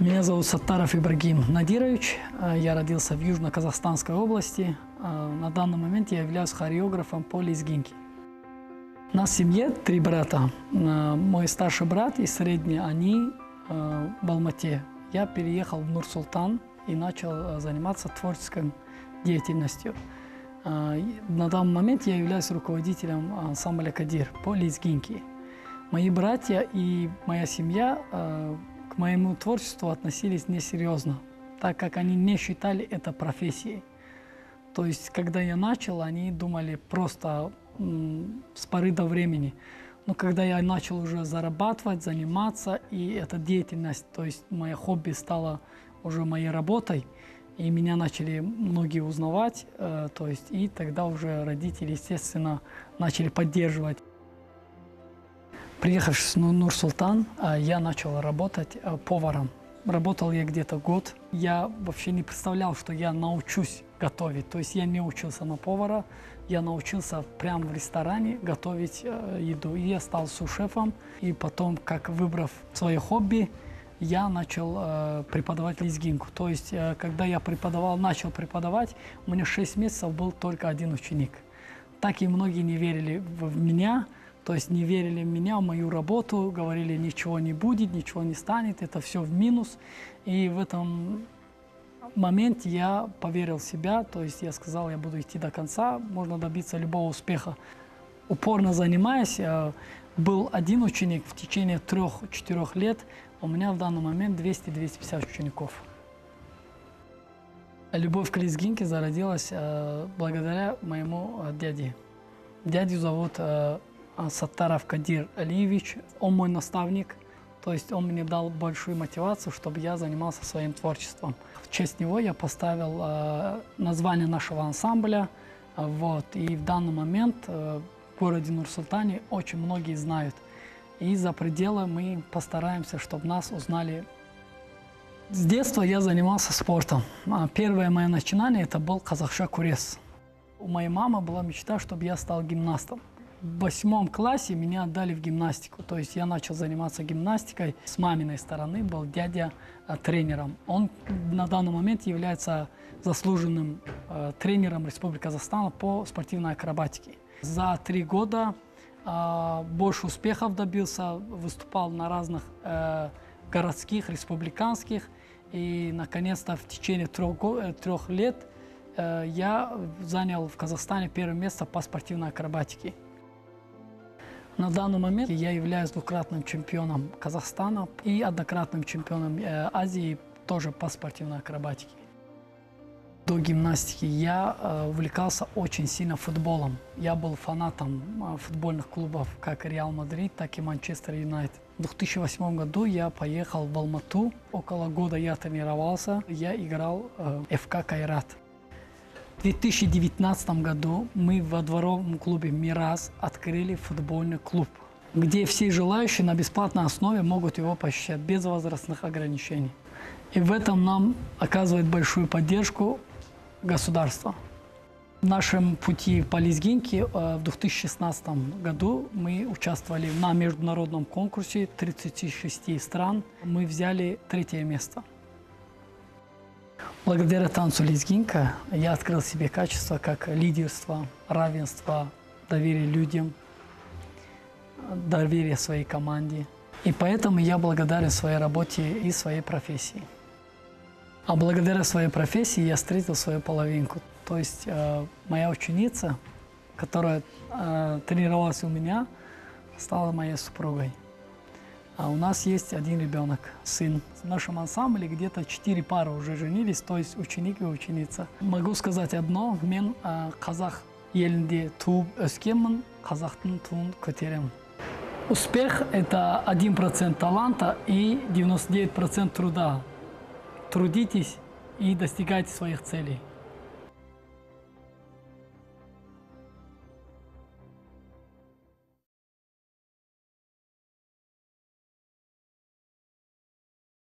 Меня зовут Саттаров Ибрагим Надирович. Э, Я родился в Южно-Казахстанской области. Э, На данный момент я являюсь хореографом по лезгинке. У нас в семье три брата. Э, Мой старший брат и средний, они в Алмате. Я переехал в Нур-Султан и начал заниматься творческой деятельностью. На данный момент я являюсь руководителем ансамбля «Кадир» по лезгинке. Мои братья и моя семья моему творчеству относились несерьезно, так как они не считали это профессией. То есть, когда я начал, они думали просто с поры до времени. Но когда я начал уже зарабатывать, заниматься, и эта деятельность, то есть мое хобби стало уже моей работой, и меня начали многие узнавать, э, то есть и тогда уже родители, естественно, начали поддерживать. Приехавшись в Ну- Нур-Султан, а, я начал работать а, поваром. Работал я где-то год. Я вообще не представлял, что я научусь готовить. То есть я не учился на повара, я научился прямо в ресторане готовить э, еду. И я стал сушефом. И потом, как выбрав свое хобби, я начал э, преподавать лезгинку. То есть, э, когда я преподавал, начал преподавать, у меня 6 месяцев был только один ученик. Так и многие не верили в меня, то есть не верили в меня, в мою работу, говорили, ничего не будет, ничего не станет, это все в минус. И в этом моменте я поверил в себя, то есть я сказал, я буду идти до конца, можно добиться любого успеха. Упорно занимаясь, э, был один ученик в течение трех-четырех лет, у меня в данный момент 200-250 учеников. Любовь к лезгинке зародилась э, благодаря моему э, дяде. Дядю зовут Саттаров Кадир Алиевич. Он мой наставник. То есть он мне дал большую мотивацию, чтобы я занимался своим творчеством. В честь него я поставил э, название нашего ансамбля. Вот. И в данный момент э, в городе Нур-Султане очень многие знают. И за пределы мы постараемся, чтобы нас узнали с детства я занимался спортом. А Первое мое начинание это был казахша курес. У моей мамы была мечта, чтобы я стал гимнастом. В восьмом классе меня отдали в гимнастику. То есть я начал заниматься гимнастикой. С маминой стороны был дядя э, тренером. Он на данный момент является заслуженным э, тренером Республики Казахстан по спортивной акробатике. За три года э, больше успехов добился, выступал на разных городских, республиканских. И, наконец-то, в течение трех, трех лет я занял в Казахстане первое место по спортивной акробатике. На данный момент я являюсь двукратным чемпионом Казахстана и однократным чемпионом э, Азии тоже по спортивной акробатике. До гимнастики я э, увлекался очень сильно футболом. Я был фанатом э, футбольных клубов, как Реал Мадрид, так и Манчестер Юнайтед. В 2008 году я поехал в Алмату. Около года я тренировался. Я играл в ФК «Кайрат». В 2019 году мы во дворовом клубе «Мираз» открыли футбольный клуб, где все желающие на бесплатной основе могут его посещать без возрастных ограничений. И в этом нам оказывает большую поддержку государство. В нашем пути по лезгинке э, в 2016 году мы участвовали на международном конкурсе 36 стран. Мы взяли третье место. Благодаря танцу лезгинка я открыл себе качество как лидерство, равенство, доверие людям, доверие своей команде. И поэтому я благодарен своей работе и своей профессии. А благодаря своей профессии я встретил свою половинку. То есть э, моя ученица, которая э, тренировалась у меня, стала моей супругой. А у нас есть один ребенок, сын. В нашем ансамбле где-то четыре пары уже женились, то есть ученик и ученица. Могу сказать одно, мен э, қазақ елінде туып өскенмін, қазақтың туын көтеремін. Успех – это 1% таланта и 99% труда. Трудитесь и достигайте своих целей.